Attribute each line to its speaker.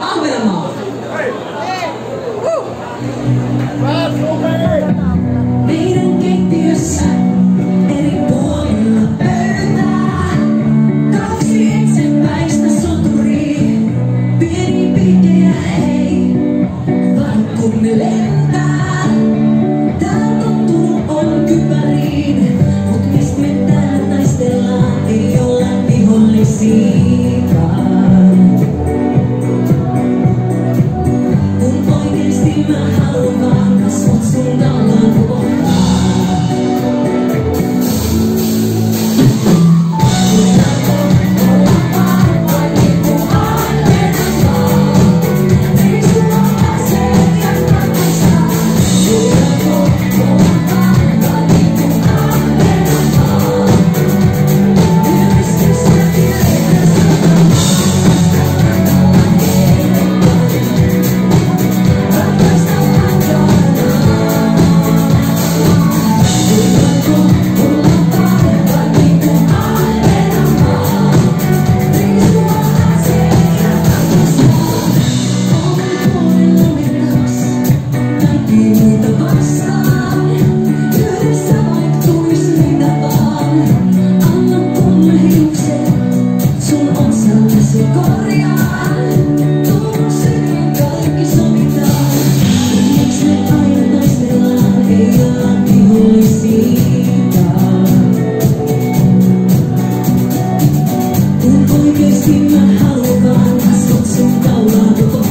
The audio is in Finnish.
Speaker 1: Ahvenanmaa. Meidän keittiössä eri puolilla pöytää kaksi itsepäistä soturia. Pieni piikeä hei, vaikkun ne lentää. Tää tottunut on kypäriin, mut mist me täällä taistellaan ei olla vihollisia. Kun oikeasti mä haluan, sut sun kaulaa koko